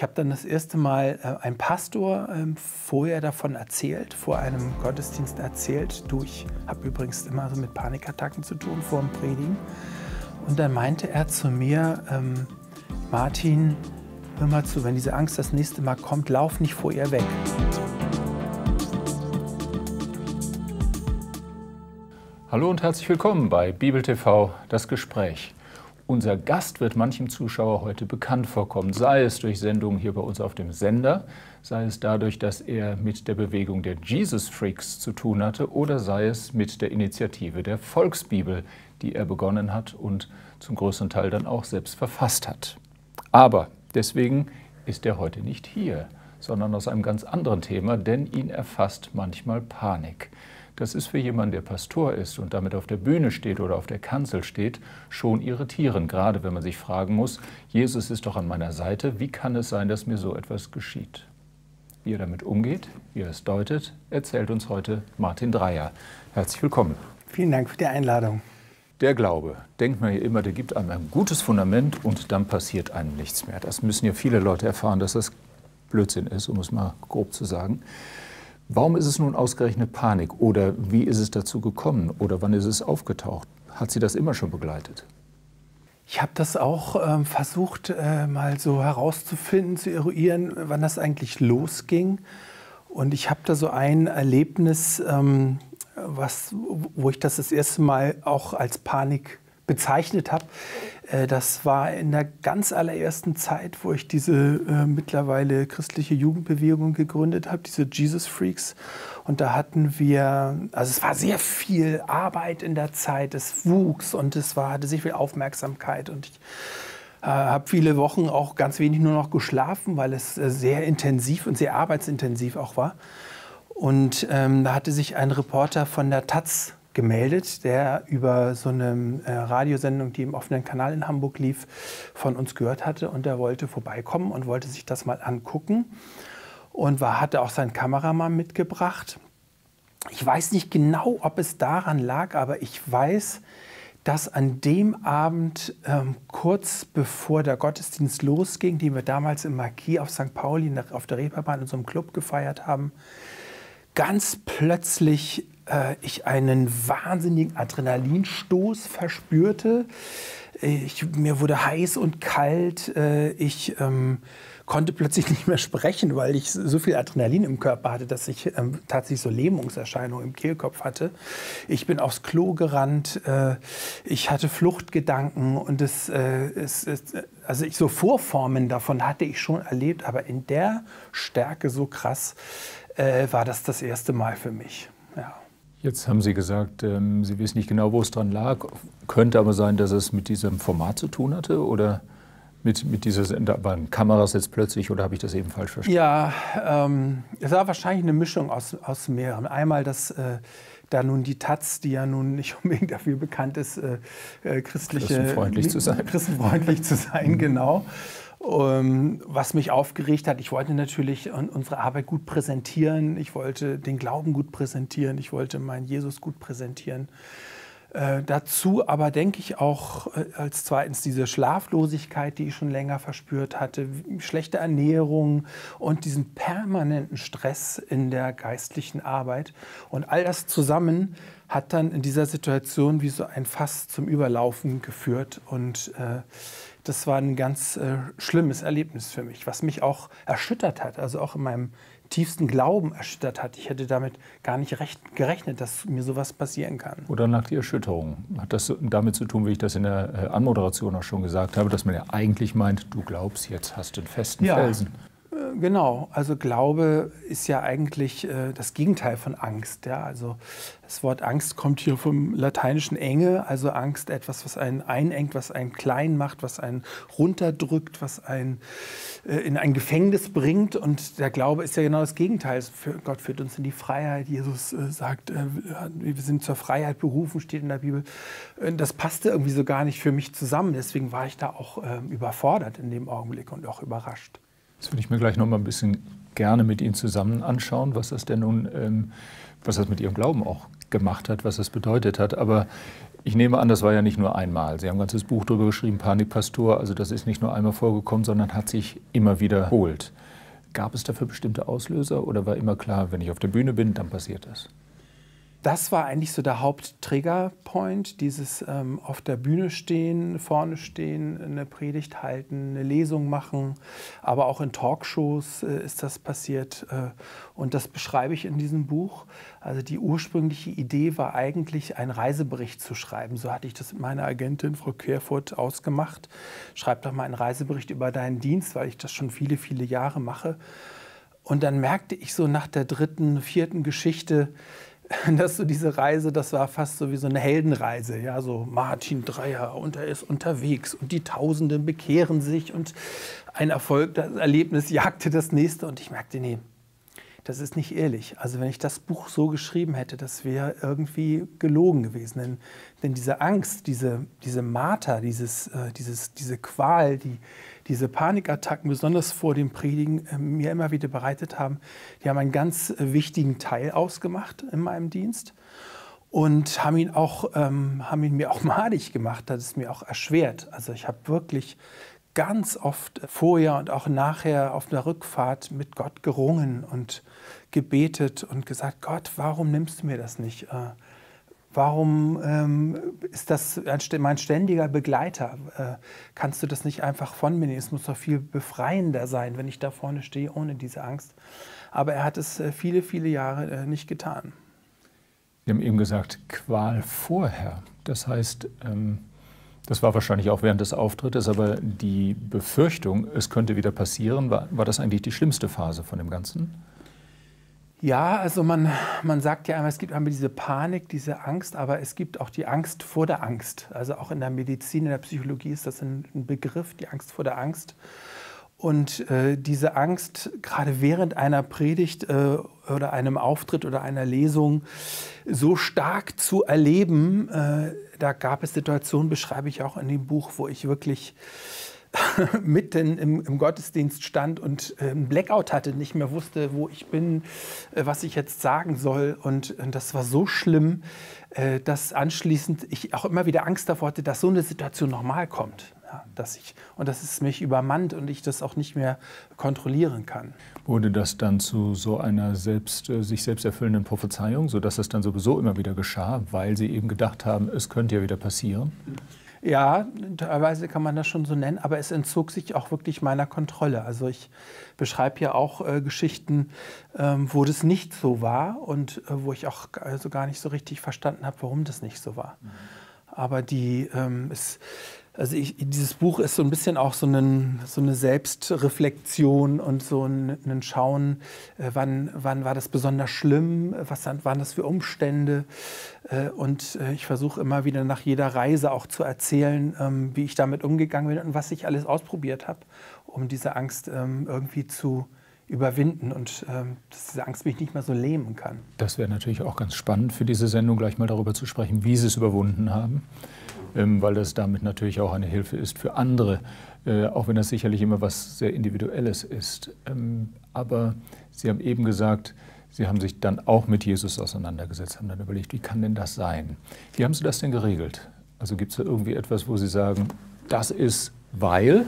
Ich habe dann das erste Mal äh, einem Pastor äh, vorher davon erzählt, vor einem Gottesdienst erzählt. Du, ich habe übrigens immer so mit Panikattacken zu tun vor dem Predigen. Und dann meinte er zu mir, ähm, Martin, hör mal zu, wenn diese Angst das nächste Mal kommt, lauf nicht vor ihr weg. Hallo und herzlich willkommen bei Bibel TV, das Gespräch. Unser Gast wird manchem Zuschauer heute bekannt vorkommen, sei es durch Sendungen hier bei uns auf dem Sender, sei es dadurch, dass er mit der Bewegung der Jesus Freaks zu tun hatte oder sei es mit der Initiative der Volksbibel, die er begonnen hat und zum größten Teil dann auch selbst verfasst hat. Aber deswegen ist er heute nicht hier, sondern aus einem ganz anderen Thema, denn ihn erfasst manchmal Panik. Das ist für jemanden, der Pastor ist und damit auf der Bühne steht oder auf der Kanzel steht, schon irritierend, gerade wenn man sich fragen muss, Jesus ist doch an meiner Seite, wie kann es sein, dass mir so etwas geschieht? Wie er damit umgeht, wie er es deutet, erzählt uns heute Martin Dreier. Herzlich willkommen. Vielen Dank für die Einladung. Der Glaube, denkt man ja immer, der gibt einem ein gutes Fundament und dann passiert einem nichts mehr. Das müssen ja viele Leute erfahren, dass das Blödsinn ist, um es mal grob zu sagen. Warum ist es nun ausgerechnet Panik? Oder wie ist es dazu gekommen? Oder wann ist es aufgetaucht? Hat Sie das immer schon begleitet? Ich habe das auch äh, versucht, äh, mal so herauszufinden, zu eruieren, wann das eigentlich losging. Und ich habe da so ein Erlebnis, ähm, was, wo ich das das erste Mal auch als Panik bezeichnet habe. Äh, das war in der ganz allerersten Zeit, wo ich diese äh, mittlerweile christliche Jugendbewegung gegründet habe, diese Jesus Freaks. Und da hatten wir, also es war sehr viel Arbeit in der Zeit, es wuchs und es war, hatte sehr viel Aufmerksamkeit. Und ich äh, habe viele Wochen auch ganz wenig nur noch geschlafen, weil es äh, sehr intensiv und sehr arbeitsintensiv auch war. Und ähm, da hatte sich ein Reporter von der Taz gemeldet, der über so eine äh, Radiosendung, die im offenen Kanal in Hamburg lief, von uns gehört hatte und er wollte vorbeikommen und wollte sich das mal angucken und war, hatte auch seinen Kameramann mitgebracht. Ich weiß nicht genau, ob es daran lag, aber ich weiß, dass an dem Abend, ähm, kurz bevor der Gottesdienst losging, den wir damals im Marquis auf St. Pauli auf der Reeperbahn in so einem Club gefeiert haben, ganz plötzlich äh, ich einen wahnsinnigen Adrenalinstoß verspürte. Ich, mir wurde heiß und kalt. Äh, ich ähm, konnte plötzlich nicht mehr sprechen, weil ich so viel Adrenalin im Körper hatte, dass ich ähm, tatsächlich so Lähmungserscheinungen im Kehlkopf hatte. Ich bin aufs Klo gerannt. Äh, ich hatte Fluchtgedanken und es, äh, es, es, also ich so Vorformen davon hatte ich schon erlebt, aber in der Stärke so krass äh, war das das erste Mal für mich. Jetzt haben Sie gesagt, ähm, Sie wissen nicht genau, wo es dran lag. Könnte aber sein, dass es mit diesem Format zu tun hatte oder mit, mit dieser waren Kameras jetzt plötzlich oder habe ich das eben falsch verstanden? Ja, ähm, es war wahrscheinlich eine Mischung aus, aus mehreren. Einmal, dass äh, da nun die Taz, die ja nun nicht unbedingt dafür bekannt ist, äh, äh christliche, christenfreundlich zu sein, christenfreundlich zu sein, genau. Ähm, was mich aufgeregt hat, ich wollte natürlich unsere Arbeit gut präsentieren, ich wollte den Glauben gut präsentieren, ich wollte meinen Jesus gut präsentieren. Äh, dazu aber denke ich auch äh, als zweitens diese Schlaflosigkeit, die ich schon länger verspürt hatte, schlechte Ernährung und diesen permanenten Stress in der geistlichen Arbeit. Und all das zusammen hat dann in dieser Situation wie so ein Fass zum Überlaufen geführt und äh, das war ein ganz äh, schlimmes Erlebnis für mich, was mich auch erschüttert hat, also auch in meinem tiefsten Glauben erschüttert hat. Ich hätte damit gar nicht recht, gerechnet, dass mir sowas passieren kann. Oder nach die Erschütterung? Hat das damit zu tun, wie ich das in der äh, Anmoderation auch schon gesagt habe, dass man ja eigentlich meint, du glaubst, jetzt hast du einen festen ja, Felsen? Genau, also Glaube ist ja eigentlich äh, das Gegenteil von Angst. Ja? Also das Wort Angst kommt hier vom lateinischen Enge, also Angst etwas, was einen einengt, was einen klein macht, was einen runterdrückt, was einen äh, in ein Gefängnis bringt. Und der Glaube ist ja genau das Gegenteil. Gott führt uns in die Freiheit. Jesus äh, sagt, äh, wir sind zur Freiheit berufen, steht in der Bibel. Äh, das passte irgendwie so gar nicht für mich zusammen. Deswegen war ich da auch ähm, überfordert in dem Augenblick und auch überrascht. Das würde ich mir gleich noch mal ein bisschen gerne mit Ihnen zusammen anschauen, was das denn nun, ähm, was das mit Ihrem Glauben auch gemacht hat, was das bedeutet hat. Aber Ich nehme an, das war ja nicht nur einmal. Sie haben ein ganzes Buch darüber geschrieben, Panikpastor. Also das ist nicht nur einmal vorgekommen, sondern hat sich immer wiederholt. Gab es dafür bestimmte Auslöser oder war immer klar, wenn ich auf der Bühne bin, dann passiert das? Das war eigentlich so der Haupttriggerpoint, dieses ähm, auf der Bühne stehen, vorne stehen, eine Predigt halten, eine Lesung machen, aber auch in Talkshows äh, ist das passiert äh, und das beschreibe ich in diesem Buch. Also die ursprüngliche Idee war eigentlich, einen Reisebericht zu schreiben. So hatte ich das mit meiner Agentin Frau Querfurt ausgemacht. Schreib doch mal einen Reisebericht über deinen Dienst, weil ich das schon viele, viele Jahre mache. Und dann merkte ich so nach der dritten, vierten Geschichte, dass so diese Reise, das war fast so wie so eine Heldenreise. Ja, so Martin Dreier und er ist unterwegs und die Tausenden bekehren sich und ein Erfolg, das Erlebnis jagte das nächste und ich merkte, nee, das ist nicht ehrlich. Also wenn ich das Buch so geschrieben hätte, das wäre irgendwie gelogen gewesen. Denn, denn diese Angst, diese, diese Marter, dieses, äh, dieses, diese Qual, die, diese Panikattacken, besonders vor dem Predigen, äh, mir immer wieder bereitet haben, die haben einen ganz äh, wichtigen Teil ausgemacht in meinem Dienst und haben ihn, auch, ähm, haben ihn mir auch madig gemacht, hat es mir auch erschwert. Also ich habe wirklich ganz oft vorher und auch nachher auf der Rückfahrt mit Gott gerungen und gebetet und gesagt, Gott, warum nimmst du mir das nicht? Äh, Warum ähm, ist das mein ständiger Begleiter? Äh, kannst du das nicht einfach von mir nehmen? Es muss doch viel befreiender sein, wenn ich da vorne stehe, ohne diese Angst. Aber er hat es äh, viele, viele Jahre äh, nicht getan. Sie haben eben gesagt, Qual vorher. Das heißt, ähm, das war wahrscheinlich auch während des Auftrittes, aber die Befürchtung, es könnte wieder passieren, war, war das eigentlich die schlimmste Phase von dem Ganzen? Ja, also man, man sagt ja einmal, es gibt einmal diese Panik, diese Angst, aber es gibt auch die Angst vor der Angst. Also auch in der Medizin, in der Psychologie ist das ein, ein Begriff, die Angst vor der Angst. Und äh, diese Angst, gerade während einer Predigt äh, oder einem Auftritt oder einer Lesung, so stark zu erleben, äh, da gab es Situationen, beschreibe ich auch in dem Buch, wo ich wirklich mitten im, im, Gottesdienst stand und äh, einen Blackout hatte, nicht mehr wusste, wo ich bin, äh, was ich jetzt sagen soll. Und, und das war so schlimm, äh, dass anschließend ich auch immer wieder Angst davor hatte, dass so eine Situation nochmal kommt. Ja, dass ich, und dass es mich übermannt und ich das auch nicht mehr kontrollieren kann. Wurde das dann zu so einer selbst, äh, sich selbst erfüllenden Prophezeiung, sodass das dann sowieso immer wieder geschah, weil Sie eben gedacht haben, es könnte ja wieder passieren? Ja, teilweise kann man das schon so nennen, aber es entzog sich auch wirklich meiner Kontrolle. Also ich beschreibe ja auch äh, Geschichten, ähm, wo das nicht so war und äh, wo ich auch also gar nicht so richtig verstanden habe, warum das nicht so war. Mhm. Aber die, ähm, es, also ich, dieses Buch ist so ein bisschen auch so, einen, so eine Selbstreflexion und so ein, ein Schauen, äh, wann, wann war das besonders schlimm, was waren das für Umstände. Äh, und äh, ich versuche immer wieder nach jeder Reise auch zu erzählen, ähm, wie ich damit umgegangen bin und was ich alles ausprobiert habe, um diese Angst ähm, irgendwie zu überwinden und ähm, dass diese Angst mich nicht mehr so lähmen kann. Das wäre natürlich auch ganz spannend für diese Sendung, gleich mal darüber zu sprechen, wie Sie es überwunden haben. Ähm, weil das damit natürlich auch eine Hilfe ist für andere, äh, auch wenn das sicherlich immer was sehr Individuelles ist. Ähm, aber Sie haben eben gesagt, Sie haben sich dann auch mit Jesus auseinandergesetzt, haben dann überlegt, wie kann denn das sein? Wie haben Sie das denn geregelt? Also gibt es da irgendwie etwas, wo Sie sagen, das ist weil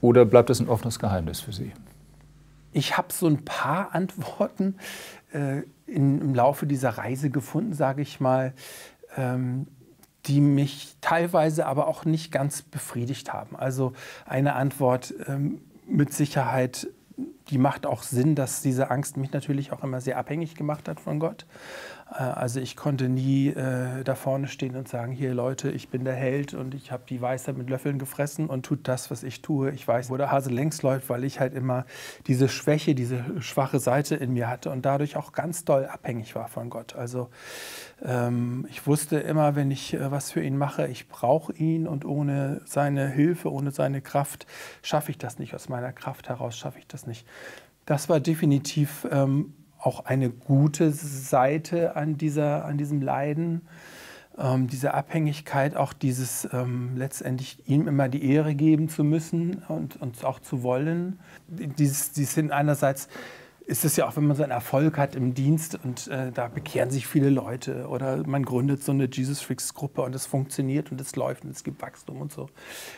oder bleibt das ein offenes Geheimnis für Sie? Ich habe so ein paar Antworten äh, in, im Laufe dieser Reise gefunden, sage ich mal. Ähm, die mich teilweise aber auch nicht ganz befriedigt haben. Also eine Antwort ähm, mit Sicherheit, die macht auch Sinn, dass diese Angst mich natürlich auch immer sehr abhängig gemacht hat von Gott. Äh, also ich konnte nie äh, da vorne stehen und sagen, hier Leute, ich bin der Held und ich habe die Weisheit mit Löffeln gefressen und tut das, was ich tue. Ich weiß, wo der Hase längst läuft, weil ich halt immer diese Schwäche, diese schwache Seite in mir hatte und dadurch auch ganz doll abhängig war von Gott. Also ähm, ich wusste immer, wenn ich äh, was für ihn mache, ich brauche ihn und ohne seine Hilfe, ohne seine Kraft schaffe ich das nicht. Aus meiner Kraft heraus schaffe ich das nicht. Das war definitiv ähm, auch eine gute Seite an, dieser, an diesem Leiden, ähm, diese Abhängigkeit, auch dieses ähm, letztendlich ihm immer die Ehre geben zu müssen und uns auch zu wollen. Dieses, dieses sind einerseits ist es ja auch, wenn man so einen Erfolg hat im Dienst und äh, da bekehren sich viele Leute oder man gründet so eine Jesus Freaks Gruppe und es funktioniert und es läuft und es gibt Wachstum und so.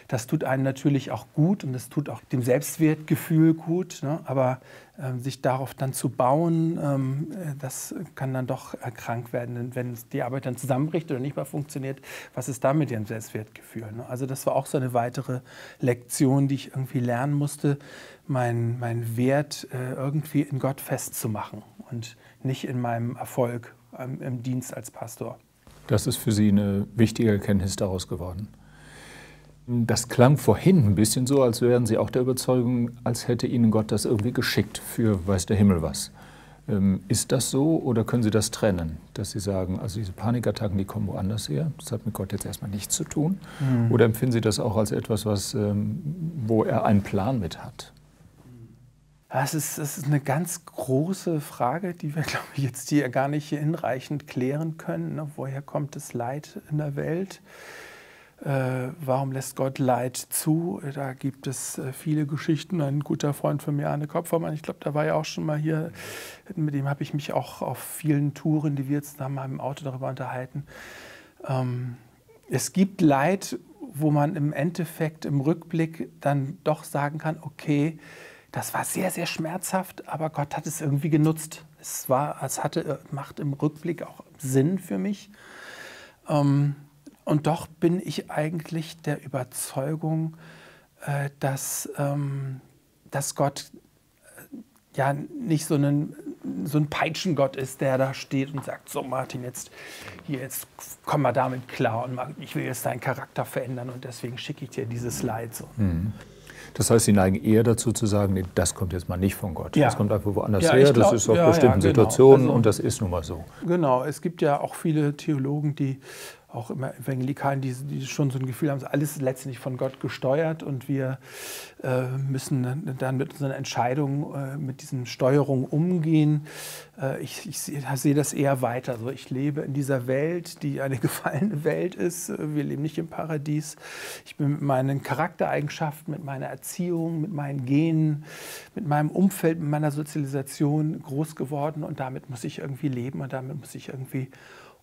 Das tut einem natürlich auch gut und das tut auch dem Selbstwertgefühl gut. Ne? Aber ähm, sich darauf dann zu bauen, ähm, äh, das kann dann doch krank werden, wenn die Arbeit dann zusammenbricht oder nicht mehr funktioniert. Was ist da mit ihrem Selbstwertgefühl? Ne? Also das war auch so eine weitere Lektion, die ich irgendwie lernen musste mein, mein Wert äh, irgendwie in Gott festzumachen und nicht in meinem Erfolg ähm, im Dienst als Pastor. Das ist für Sie eine wichtige Erkenntnis daraus geworden. Das klang vorhin ein bisschen so, als wären Sie auch der Überzeugung, als hätte Ihnen Gott das irgendwie geschickt für weiß der Himmel was. Ähm, ist das so oder können Sie das trennen, dass Sie sagen, also diese Panikattacken, die kommen woanders her, das hat mit Gott jetzt erstmal nichts zu tun? Mhm. Oder empfinden Sie das auch als etwas, was, ähm, wo er einen Plan mit hat? Das ist, das ist eine ganz große Frage, die wir, glaube ich, jetzt hier gar nicht hinreichend klären können. Ne? Woher kommt das Leid in der Welt? Äh, warum lässt Gott Leid zu? Da gibt es äh, viele Geschichten. Ein guter Freund von mir, Arne Kopfermann, ich glaube, da war ja auch schon mal hier. Mit dem habe ich mich auch auf vielen Touren, die wir jetzt haben, im Auto darüber unterhalten. Ähm, es gibt Leid, wo man im Endeffekt im Rückblick dann doch sagen kann, okay, das war sehr, sehr schmerzhaft, aber Gott hat es irgendwie genutzt. Es, war, es hatte, macht im Rückblick auch Sinn für mich. Ähm, und doch bin ich eigentlich der Überzeugung, äh, dass, ähm, dass Gott äh, ja nicht so, einen, so ein Peitschengott ist, der da steht und sagt, so Martin, jetzt, hier, jetzt komm mal damit klar und ich will jetzt deinen Charakter verändern und deswegen schicke ich dir dieses Leid. So. Mhm. Das heißt, Sie neigen eher dazu zu sagen, nee, das kommt jetzt mal nicht von Gott. Ja. Das kommt einfach woanders ja, her, glaub, das ist auf ja, bestimmten genau. Situationen also, und das ist nun mal so. Genau, es gibt ja auch viele Theologen, die auch immer Evangelikalen, die, die, schon so ein Gefühl haben, alles letztlich von Gott gesteuert und wir äh, müssen dann mit unseren Entscheidungen, äh, mit diesen Steuerungen umgehen. Äh, ich, ich sehe das eher weiter. Also ich lebe in dieser Welt, die eine gefallene Welt ist. Wir leben nicht im Paradies. Ich bin mit meinen Charaktereigenschaften, mit meiner Erziehung, mit meinen Genen, mit meinem Umfeld, mit meiner Sozialisation groß geworden und damit muss ich irgendwie leben und damit muss ich irgendwie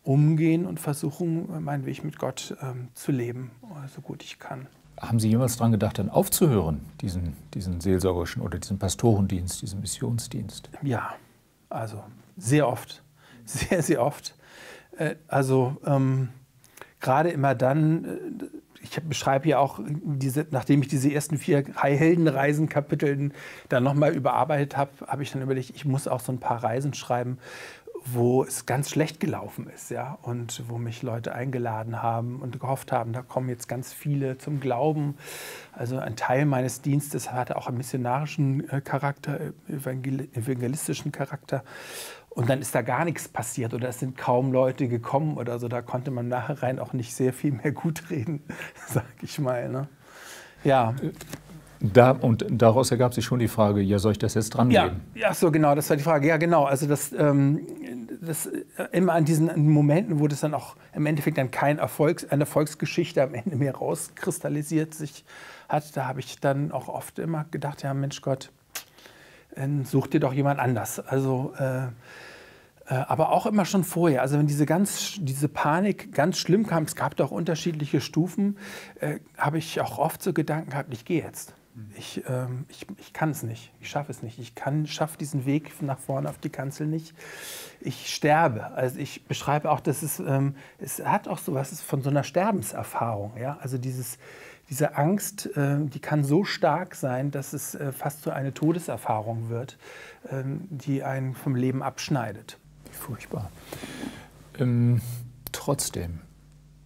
umgehen und versuchen, meinen Weg mit Gott ähm, zu leben, so gut ich kann. Haben Sie jemals daran gedacht, dann aufzuhören, diesen, diesen seelsorgerischen oder diesen Pastorendienst, diesen Missionsdienst? Ja, also sehr oft, sehr, sehr oft. Äh, also ähm, gerade immer dann, äh, ich beschreibe ja auch, diese, nachdem ich diese ersten vier Heldenreisen-Kapiteln dann nochmal überarbeitet habe, habe ich dann überlegt, ich muss auch so ein paar Reisen schreiben, wo es ganz schlecht gelaufen ist, ja, und wo mich Leute eingeladen haben und gehofft haben, da kommen jetzt ganz viele zum Glauben. Also ein Teil meines Dienstes hatte auch einen missionarischen äh, Charakter, äh, evangelistischen Charakter. Und dann ist da gar nichts passiert oder es sind kaum Leute gekommen oder so. Da konnte man nachher rein auch nicht sehr viel mehr gut reden, sag ich mal. Ne? Ja. Da, und daraus ergab sich schon die Frage, ja, soll ich das jetzt dran ja, ja, so genau, das war die Frage. Ja, genau. Also das, ähm, das äh, immer an diesen Momenten, wo das dann auch im Endeffekt dann kein Erfolgs, eine Erfolgsgeschichte am Ende mehr rauskristallisiert sich hat, da habe ich dann auch oft immer gedacht, ja, Mensch Gott, such dir doch jemand anders. Also äh, äh, aber auch immer schon vorher. Also wenn diese, ganz, diese Panik ganz schlimm kam, es gab doch unterschiedliche Stufen, äh, habe ich auch oft so Gedanken gehabt, ich gehe jetzt. Ich, ähm, ich, ich kann es nicht, ich schaffe es nicht. Ich schaffe diesen Weg nach vorne auf die Kanzel nicht. Ich sterbe. Also ich beschreibe auch, dass es, ähm, es hat auch so von so einer Sterbenserfahrung. Ja? Also dieses, diese Angst, äh, die kann so stark sein, dass es äh, fast so eine Todeserfahrung wird, äh, die einen vom Leben abschneidet. Furchtbar. Ähm, trotzdem,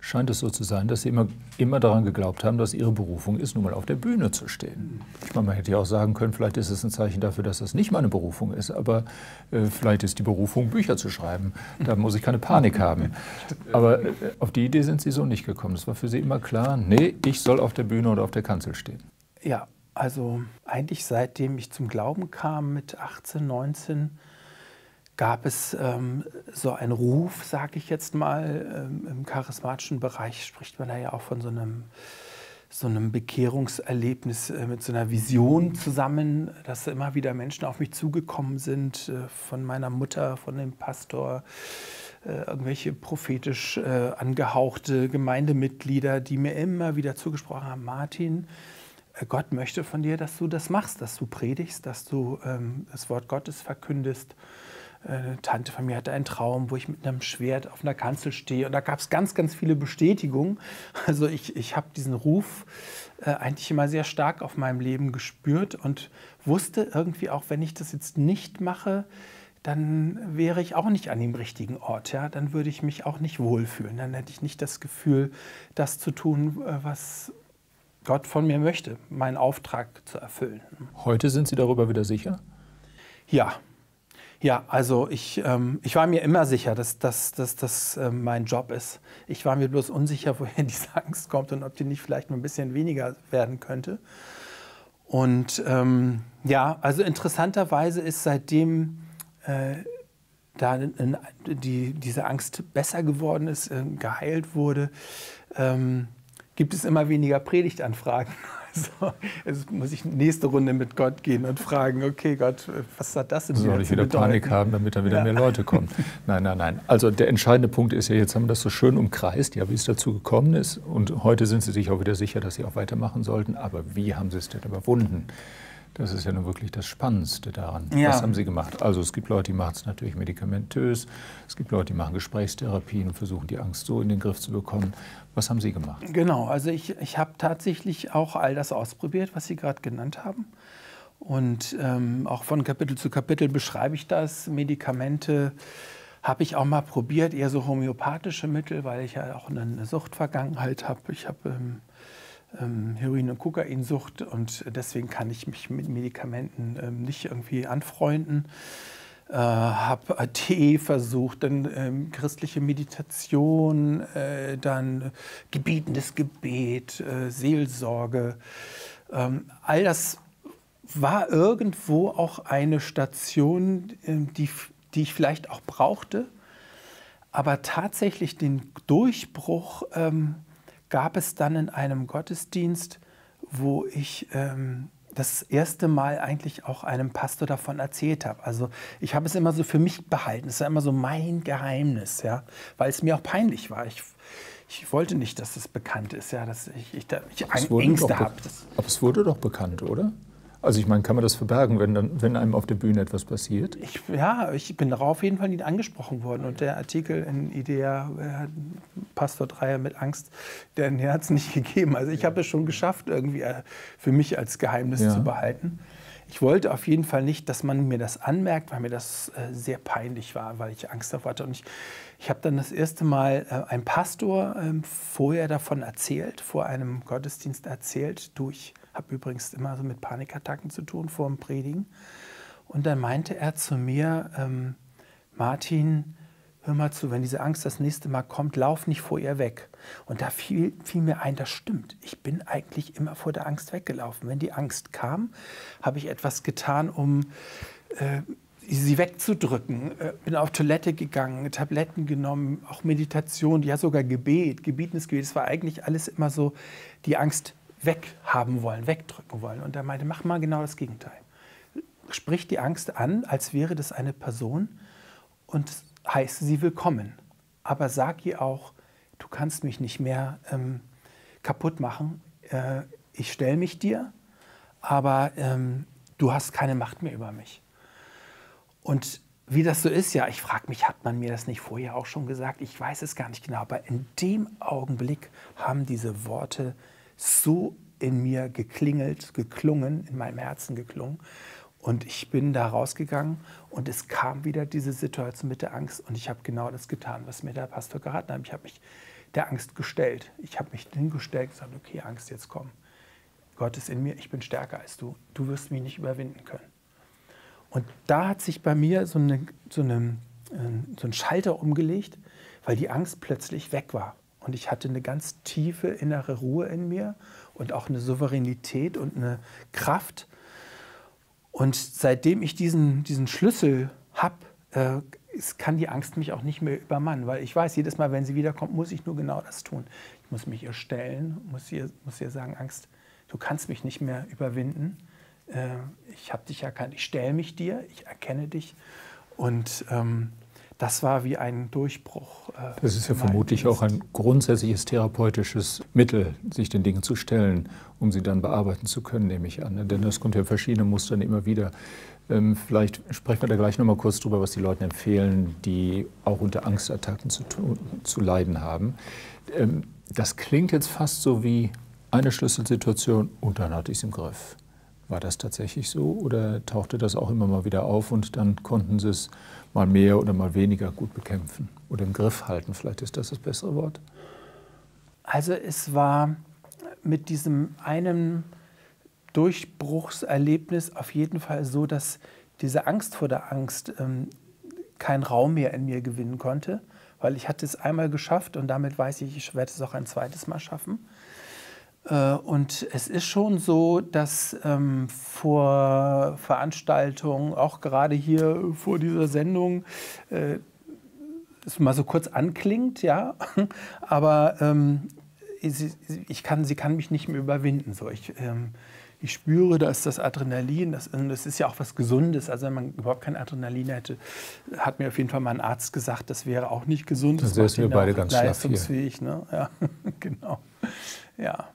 scheint es so zu sein, dass Sie immer, immer daran geglaubt haben, dass Ihre Berufung ist, nun mal auf der Bühne zu stehen. Ich meine, man hätte ja auch sagen können, vielleicht ist es ein Zeichen dafür, dass das nicht meine Berufung ist, aber äh, vielleicht ist die Berufung, Bücher zu schreiben. Da muss ich keine Panik haben. Aber äh, auf die Idee sind Sie so nicht gekommen. Es war für Sie immer klar, nee, ich soll auf der Bühne oder auf der Kanzel stehen. Ja, also eigentlich seitdem ich zum Glauben kam mit 18, 19, gab es ähm, so einen Ruf, sage ich jetzt mal, ähm, im charismatischen Bereich spricht man da ja auch von so einem so einem Bekehrungserlebnis äh, mit so einer Vision zusammen, dass immer wieder Menschen auf mich zugekommen sind, äh, von meiner Mutter, von dem Pastor, äh, irgendwelche prophetisch angehauchte Gemeindemitglieder, die mir immer wieder zugesprochen haben, Martin, Gott möchte von dir, dass du das machst, dass du predigst, dass du ähm, das Wort Gottes verkündest. Eine Tante von mir hatte einen Traum, wo ich mit einem Schwert auf einer Kanzel stehe. Und da gab es ganz, ganz viele Bestätigungen. Also ich, ich habe diesen Ruf äh, eigentlich immer sehr stark auf meinem Leben gespürt und wusste irgendwie auch, wenn ich das jetzt nicht mache, dann wäre ich auch nicht an dem richtigen Ort. Ja? Dann würde ich mich auch nicht wohlfühlen. Dann hätte ich nicht das Gefühl, das zu tun, äh, was Gott von mir möchte, meinen Auftrag zu erfüllen. Heute sind Sie darüber wieder sicher? Ja, ja, also ich, ähm, ich war mir immer sicher, dass das dass, dass, äh, mein Job ist. Ich war mir bloß unsicher, woher diese Angst kommt und ob die nicht vielleicht mal ein bisschen weniger werden könnte. Und ähm, ja, also interessanterweise ist seitdem äh, da die, diese Angst besser geworden ist, äh, geheilt wurde, ähm, gibt es immer weniger Predigtanfragen. So, jetzt muss ich nächste Runde mit Gott gehen und fragen, okay Gott, was hat das denn Soll ich wieder bedeuten? Panik haben, damit da wieder ja. mehr Leute kommen? Nein, nein, nein. Also der entscheidende Punkt ist ja, jetzt haben wir das so schön umkreist, ja, wie es dazu gekommen ist. Und heute sind Sie sich auch wieder sicher, dass Sie auch weitermachen sollten. Aber wie haben Sie es denn überwunden? Das ist ja nun wirklich das Spannendste daran. Ja. Was haben Sie gemacht? Also es gibt Leute, die machen es natürlich medikamentös. Es gibt Leute, die machen Gesprächstherapien und versuchen die Angst so in den Griff zu bekommen. Was haben Sie gemacht? Genau, also ich, ich habe tatsächlich auch all das ausprobiert, was Sie gerade genannt haben. Und ähm, auch von Kapitel zu Kapitel beschreibe ich das. Medikamente habe ich auch mal probiert, eher so homöopathische Mittel, weil ich ja auch eine Suchtvergangenheit habe. Ich habe ähm, Heroin- und Kokainsucht und deswegen kann ich mich mit Medikamenten ähm, nicht irgendwie anfreunden. Äh, habe AT versucht, dann ähm, christliche Meditation, äh, dann gebietendes Gebet, äh, Seelsorge. Ähm, all das war irgendwo auch eine Station, ähm, die, die ich vielleicht auch brauchte. Aber tatsächlich den Durchbruch ähm, gab es dann in einem Gottesdienst, wo ich ähm, das erste Mal eigentlich auch einem Pastor davon erzählt habe. Also ich habe es immer so für mich behalten. Es war immer so mein Geheimnis, ja, weil es mir auch peinlich war. Ich, ich wollte nicht, dass es bekannt ist, ja, dass ich, ich, ich Ängste habe. Aber es wurde doch bekannt, oder? Also ich meine, kann man das verbergen, wenn, dann, wenn einem auf der Bühne etwas passiert? Ich, ja, ich bin darauf auf jeden Fall nicht angesprochen worden. Und der Artikel in IDEA, äh, Pastor Dreier mit Angst, der hat es nicht gegeben. Also ich habe es schon geschafft, irgendwie äh, für mich als Geheimnis ja. zu behalten. Ich wollte auf jeden Fall nicht, dass man mir das anmerkt, weil mir das äh, sehr peinlich war, weil ich Angst davor hatte. Und ich, ich habe dann das erste Mal äh, einem Pastor äh, vorher davon erzählt, vor einem Gottesdienst erzählt, durch habe übrigens immer so mit Panikattacken zu tun vor dem Predigen. Und dann meinte er zu mir, ähm, Martin, hör mal zu, wenn diese Angst das nächste Mal kommt, lauf nicht vor ihr weg. Und da fiel, fiel, mir ein, das stimmt. Ich bin eigentlich immer vor der Angst weggelaufen. Wenn die Angst kam, habe ich etwas getan, um äh, sie wegzudrücken. Äh, bin auf Toilette gegangen, Tabletten genommen, auch Meditation, ja sogar Gebet, gebietenes Gebet. Es war eigentlich alles immer so, die Angst weghaben wollen, wegdrücken wollen. Und er meinte, mach mal genau das Gegenteil. Sprich die Angst an, als wäre das eine Person und heiße sie willkommen. Aber sag ihr auch, du kannst mich nicht mehr ähm, kaputt machen. Äh, ich stelle mich dir, aber ähm, du hast keine Macht mehr über mich. Und wie das so ist, ja, ich frage mich, hat man mir das nicht vorher auch schon gesagt? Ich weiß es gar nicht genau, aber in dem Augenblick haben diese Worte so in mir geklingelt, geklungen, in meinem Herzen geklungen. Und ich bin da rausgegangen und es kam wieder diese Situation mit der Angst und ich habe genau das getan, was mir der Pastor geraten hat. Ich habe mich der Angst gestellt. Ich habe mich hingestellt und gesagt, okay, Angst, jetzt komm. Gott ist in mir, ich bin stärker als du. Du wirst mich nicht überwinden können. Und da hat sich bei mir so, eine, so, eine, so ein Schalter umgelegt, weil die Angst plötzlich weg war. Und ich hatte eine ganz tiefe innere Ruhe in mir und auch eine Souveränität und eine Kraft. Und seitdem ich diesen, diesen Schlüssel habe, äh, kann die Angst mich auch nicht mehr übermannen, weil ich weiß, jedes Mal, wenn sie wiederkommt, muss ich nur genau das tun. Ich muss mich ihr stellen, muss ihr, muss ihr sagen, Angst, du kannst mich nicht mehr überwinden. Äh, ich habe dich erkannt, ich stelle mich dir, ich erkenne dich. Und ähm, das war wie ein Durchbruch. Äh, das ist ja vermutlich Dienst. auch ein grundsätzliches therapeutisches Mittel, sich den Dingen zu stellen, um sie dann bearbeiten zu können, nehme ich an. Ne? Denn das kommt ja in verschiedenen Mustern immer wieder. Ähm, vielleicht sprechen wir da gleich noch mal kurz drüber, was die Leute empfehlen, die auch unter Angstattacken zu, zu leiden haben. Ähm, das klingt jetzt fast so wie eine Schlüsselsituation und dann hatte ich es im Griff. War das tatsächlich so oder tauchte das auch immer mal wieder auf und dann konnten Sie es mal mehr oder mal weniger gut bekämpfen oder im Griff halten? Vielleicht ist das das bessere Wort. Also es war mit diesem einen Durchbruchserlebnis auf jeden Fall so, dass diese Angst vor der Angst ähm, keinen Raum mehr in mir gewinnen konnte, weil ich hatte es einmal geschafft und damit weiß ich, ich werde es auch ein zweites Mal schaffen. Äh, und es ist schon so, dass ähm, vor Veranstaltungen, auch gerade hier vor dieser Sendung, äh, es mal so kurz anklingt, ja, aber ähm, ich kann, sie kann mich nicht mehr überwinden. So. Ich, ähm, ich spüre, da ist das Adrenalin, das, das, ist ja auch was Gesundes. Also wenn man überhaupt kein Adrenalin hätte, hat mir auf jeden Fall mal ein Arzt gesagt, das wäre auch nicht gesund. Das, das wären wir beide ganz leistungsfähig. Ne? Ja, genau. Ja.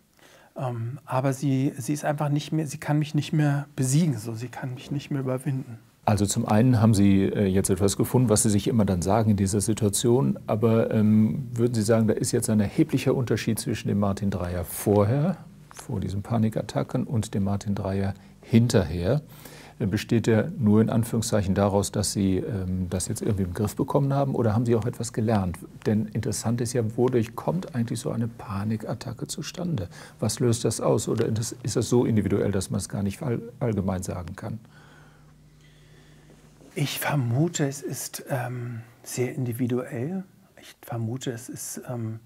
Ähm, aber sie, sie ist einfach nicht mehr, sie kann mich nicht mehr besiegen, so, sie kann mich nicht mehr überwinden. Also zum einen haben Sie äh, jetzt etwas gefunden, was Sie sich immer dann sagen in dieser Situation, aber ähm, würden Sie sagen, da ist jetzt ein erheblicher Unterschied zwischen dem Martin Dreier vorher, vor diesen Panikattacken, und dem Martin Dreier hinterher? Besteht der nur in Anführungszeichen daraus, dass Sie ähm, das jetzt irgendwie im Griff bekommen haben oder haben Sie auch etwas gelernt? Denn interessant ist ja, wodurch kommt eigentlich so eine Panikattacke zustande? Was löst das aus? Oder ist das so individuell, dass man es gar nicht all, allgemein sagen kann? Ich vermute, es ist ähm, sehr individuell. Ich vermute, es ist, ähm,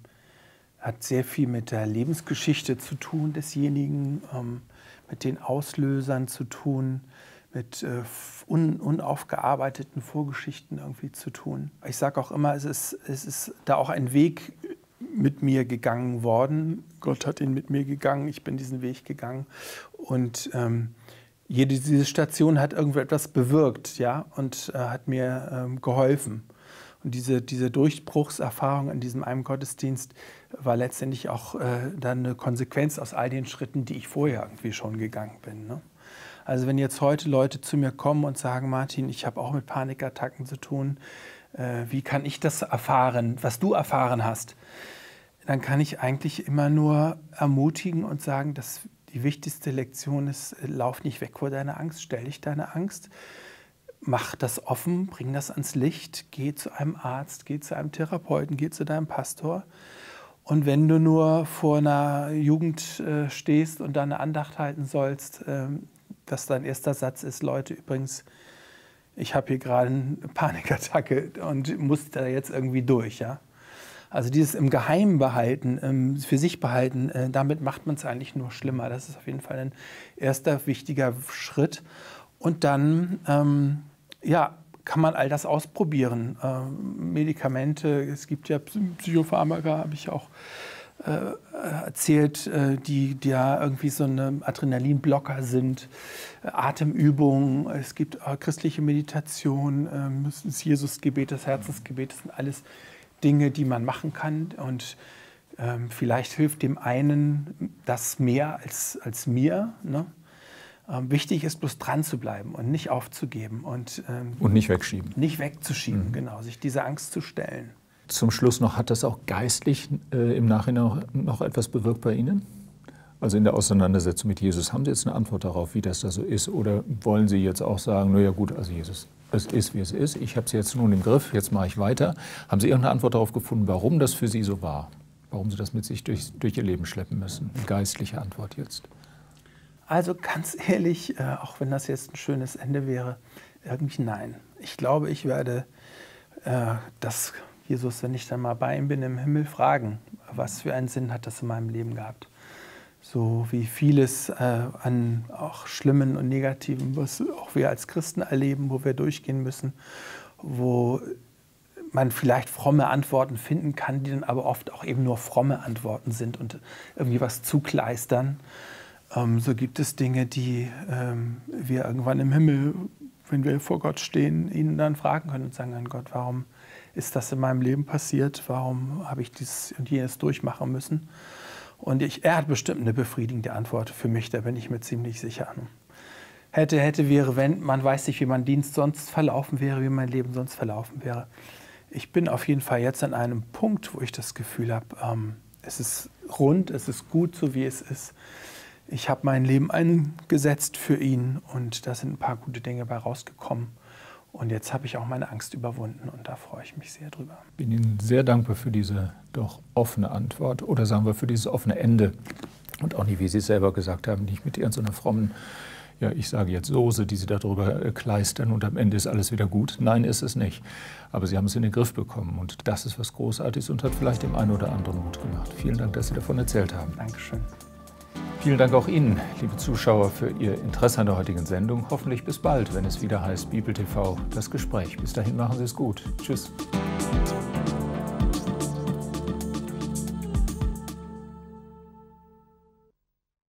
hat sehr viel mit der Lebensgeschichte zu tun desjenigen, ähm, mit den Auslösern zu tun mit äh, un, unaufgearbeiteten Vorgeschichten irgendwie zu tun. Ich sage auch immer, es ist, es ist da auch ein Weg mit mir gegangen worden. Gott hat ihn mit mir gegangen, ich bin diesen Weg gegangen. Und ähm, jede diese Station hat irgendetwas bewirkt ja, und äh, hat mir ähm, geholfen. Und diese, diese Durchbruchserfahrung in diesem einen Gottesdienst war letztendlich auch äh, dann eine Konsequenz aus all den Schritten, die ich vorher irgendwie schon gegangen bin. Ne? Also wenn jetzt heute Leute zu mir kommen und sagen, Martin, ich habe auch mit Panikattacken zu tun, äh, wie kann ich das erfahren, was du erfahren hast? Dann kann ich eigentlich immer nur ermutigen und sagen, dass die wichtigste Lektion ist, lauf nicht weg vor deiner Angst, stell dich deine Angst, mach das offen, bring das ans Licht, geh zu einem Arzt, geh zu einem Therapeuten, geh zu deinem Pastor. Und wenn du nur vor einer Jugend äh, stehst und da eine Andacht halten sollst, ähm, dass dein erster Satz ist, Leute, übrigens, ich habe hier gerade eine Panikattacke und muss da jetzt irgendwie durch. Ja? Also dieses im Geheimen behalten, ähm, für sich behalten, äh, damit macht man es eigentlich nur schlimmer. Das ist auf jeden Fall ein erster wichtiger Schritt. Und dann ähm, ja, kann man all das ausprobieren. Ähm, Medikamente, es gibt ja Psychopharmaka, habe ich auch erzählt, äh, die, die ja irgendwie so eine Adrenalinblocker sind, äh, Atemübungen, es gibt christliche Meditation, ähm, das Jesusgebet, das Herzensgebet, das sind alles Dinge, die man machen kann und ähm, vielleicht hilft dem einen das mehr als, als mir. Ne? Ähm, wichtig ist bloß dran zu bleiben und nicht aufzugeben und, und nicht wegschieben. Nicht wegzuschieben, mhm. genau, sich dieser Angst zu stellen. Zum Schluss noch, hat das auch geistlich äh, im Nachhinein noch etwas bewirkt bei Ihnen? Also in der Auseinandersetzung mit Jesus, haben Sie jetzt eine Antwort darauf, wie das da so ist? Oder wollen Sie jetzt auch sagen, naja gut, also Jesus, es ist, wie es ist, ich habe es jetzt nun im Griff, jetzt mache ich weiter. Haben Sie irgendeine Antwort darauf gefunden, warum das für Sie so war? Warum Sie das mit sich durch, durch Ihr Leben schleppen müssen? Eine geistliche Antwort jetzt. Also ganz ehrlich, äh, auch wenn das jetzt ein schönes Ende wäre, irgendwie nein. Ich glaube, ich werde äh, das Jesus, wenn ich dann mal bei ihm bin im Himmel, fragen, was für einen Sinn hat das in meinem Leben gehabt? So wie vieles äh, an auch Schlimmen und Negativen, was auch wir als Christen erleben, wo wir durchgehen müssen, wo man vielleicht fromme Antworten finden kann, die dann aber oft auch eben nur fromme Antworten sind und irgendwie was zukleistern. Ähm, so gibt es Dinge, die ähm, wir irgendwann im Himmel, wenn wir vor Gott stehen, ihn dann fragen können und sagen an Gott, warum ist das in meinem Leben passiert? Warum habe ich dies und jenes durchmachen müssen? Und ich, er hat bestimmt eine befriedigende Antwort für mich, da bin ich mir ziemlich sicher. Hätte, hätte, wäre, wenn, man weiß nicht, wie mein Dienst sonst verlaufen wäre, wie mein Leben sonst verlaufen wäre. Ich bin auf jeden Fall jetzt an einem Punkt, wo ich das Gefühl habe, ähm, es ist rund, es ist gut, so wie es ist. Ich habe mein Leben eingesetzt für ihn und da sind ein paar gute Dinge bei rausgekommen. Und jetzt habe ich auch meine Angst überwunden und da freue ich mich sehr drüber. Ich bin Ihnen sehr dankbar für diese doch offene Antwort oder sagen wir für dieses offene Ende. Und auch nicht, wie Sie es selber gesagt haben, nicht mit irgendeiner frommen, ja, ich sage jetzt Soße, die Sie darüber äh, kleistern und am Ende ist alles wieder gut. Nein, ist es nicht. Aber Sie haben es in den Griff bekommen und das ist was Großartiges und hat vielleicht dem einen oder anderen Mut gemacht. Vielen Dank, dass Sie davon erzählt haben. Dankeschön. Vielen Dank auch Ihnen, liebe Zuschauer, für Ihr Interesse an der heutigen Sendung. Hoffentlich bis bald, wenn es wieder heißt Bibel TV, das Gespräch. Bis dahin machen Sie es gut. Tschüss.